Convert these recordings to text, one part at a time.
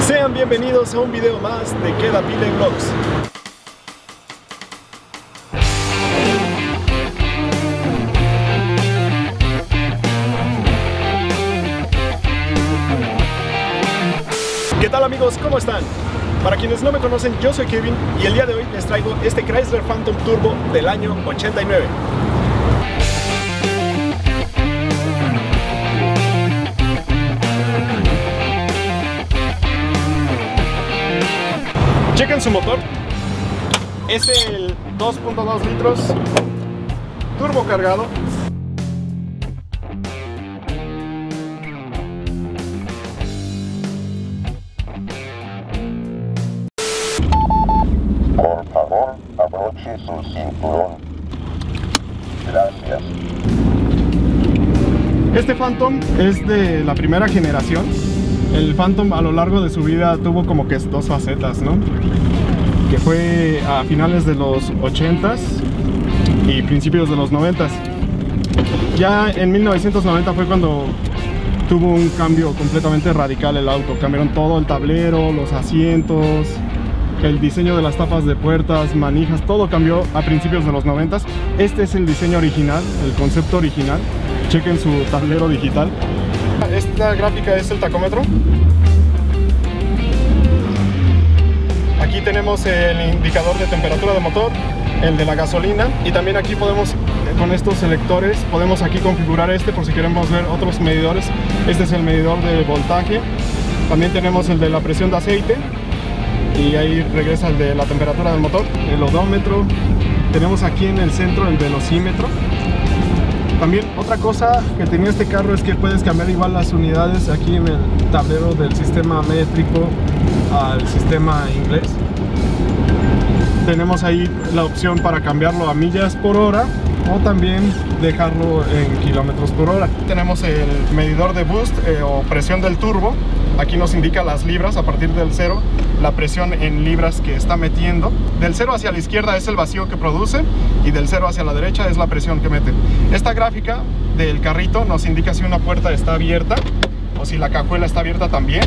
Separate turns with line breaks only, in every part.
Sean bienvenidos a un video más de Queda Pile Vlogs. ¿Qué tal amigos? ¿Cómo están? Para quienes no me conocen, yo soy Kevin y el día de hoy les traigo este Chrysler Phantom Turbo del año 89. Su motor. Es el 2.2 litros turbo cargado.
Por favor, abroche su cinturón. Gracias.
Este Phantom es de la primera generación. El Phantom a lo largo de su vida tuvo como que dos facetas, ¿no? Que fue a finales de los 80s y principios de los 90s. Ya en 1990 fue cuando tuvo un cambio completamente radical el auto. Cambiaron todo el tablero, los asientos, el diseño de las tapas de puertas, manijas, todo cambió a principios de los 90s. Este es el diseño original, el concepto original. Chequen su tablero digital. Esta gráfica es el tacómetro. Aquí tenemos el indicador de temperatura de motor, el de la gasolina y también aquí podemos con estos selectores podemos aquí configurar este por si queremos ver otros medidores. Este es el medidor de voltaje. También tenemos el de la presión de aceite y ahí regresa el de la temperatura del motor, el odómetro. Tenemos aquí en el centro el velocímetro. También otra cosa que tenía este carro es que puedes cambiar igual las unidades aquí en el tablero del sistema métrico al sistema inglés. Tenemos ahí la opción para cambiarlo a millas por hora o también dejarlo en kilómetros por hora. Tenemos el medidor de boost eh, o presión del turbo. Aquí nos indica las libras a partir del cero, la presión en libras que está metiendo. Del cero hacia la izquierda es el vacío que produce y del cero hacia la derecha es la presión que mete. Esta gráfica del carrito nos indica si una puerta está abierta o si la cajuela está abierta también.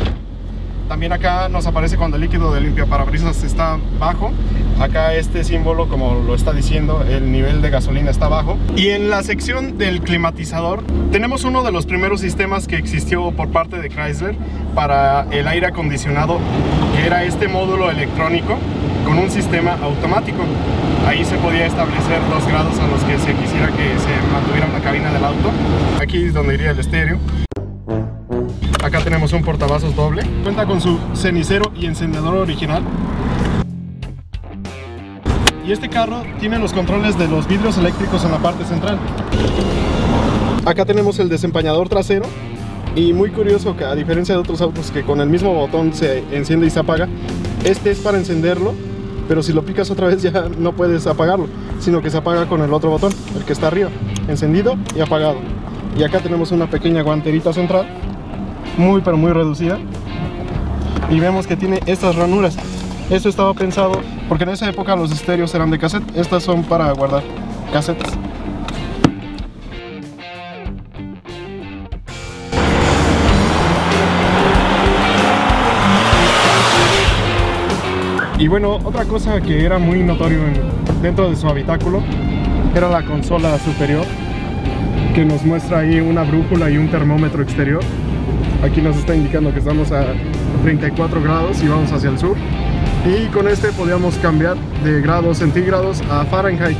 También acá nos aparece cuando el líquido de limpiaparabrisas está bajo. Acá este símbolo, como lo está diciendo, el nivel de gasolina está bajo. Y en la sección del climatizador tenemos uno de los primeros sistemas que existió por parte de Chrysler para el aire acondicionado, que era este módulo electrónico con un sistema automático. Ahí se podía establecer los grados a los que se quisiera que se mantuviera la cabina del auto. Aquí es donde iría el estéreo. Acá tenemos un portavasos doble. Cuenta con su cenicero y encendedor original. Y este carro tiene los controles de los vidrios eléctricos en la parte central. Acá tenemos el desempañador trasero. Y muy curioso que a diferencia de otros autos que con el mismo botón se enciende y se apaga, este es para encenderlo, pero si lo picas otra vez ya no puedes apagarlo, sino que se apaga con el otro botón, el que está arriba, encendido y apagado. Y acá tenemos una pequeña guanterita central muy pero muy reducida. Y vemos que tiene estas ranuras. Esto estaba pensado porque en esa época los estéreos eran de cassette. Estas son para guardar casetes y bueno otra cosa que era muy notorio en- dentro de su habitáculo era la consola superior que nos muestra ahí una brújula y un termómetro exterior Aquí nos está indicando que estamos a 34 grados y vamos hacia el sur. Y con este podíamos cambiar de grados centígrados a Fahrenheit.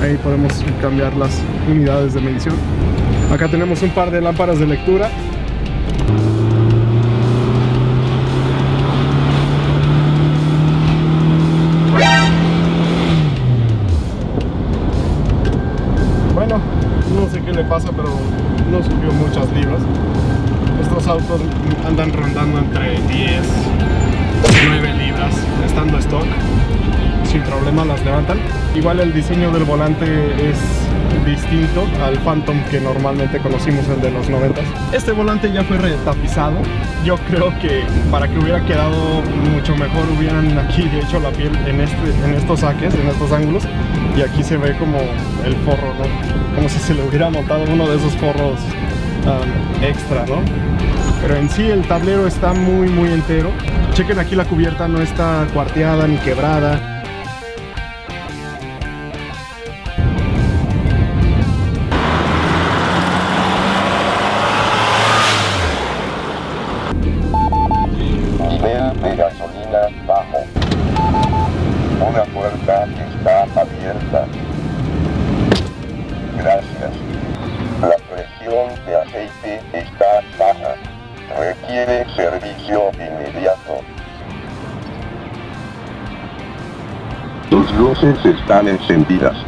Ahí podemos cambiar las unidades de medición. Acá tenemos un par de lámparas de lectura. Sin problema las levantan. Igual el diseño del volante es distinto al Phantom que normalmente conocimos, el de los 90. Este volante ya fue retapizado. Yo creo que para que hubiera quedado mucho mejor hubieran aquí hecho la piel en, este, en estos saques, en estos ángulos. Y aquí se ve como el forro, ¿no? Como si se le hubiera montado uno de esos forros um, extra, ¿no? pero en sí el tablero está muy muy entero. Chequen aquí la cubierta no está cuarteada ni quebrada.
Requiere servicio inmediato. Tus luces están encendidas.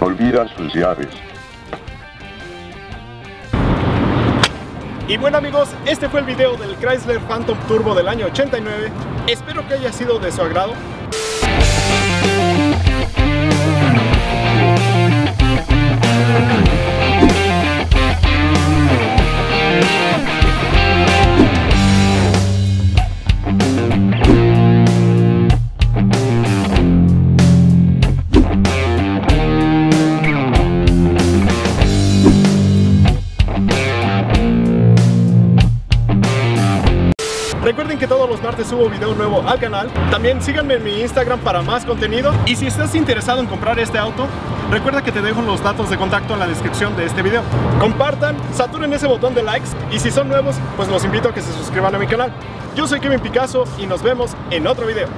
Olvida sus llaves.
Y bueno amigos, este fue el video del Chrysler Phantom Turbo del año 89. Espero que haya sido de su agrado. Recuerden que todos los martes subo video nuevo al canal. También síganme en mi Instagram para más contenido. Y si estás interesado en comprar este auto, recuerda que te dejo los datos de contacto en la descripción de este video. Compartan, saturen ese botón de likes y si son nuevos, pues los invito a que se suscriban a mi canal. Yo soy Kevin Picasso y nos vemos en otro video.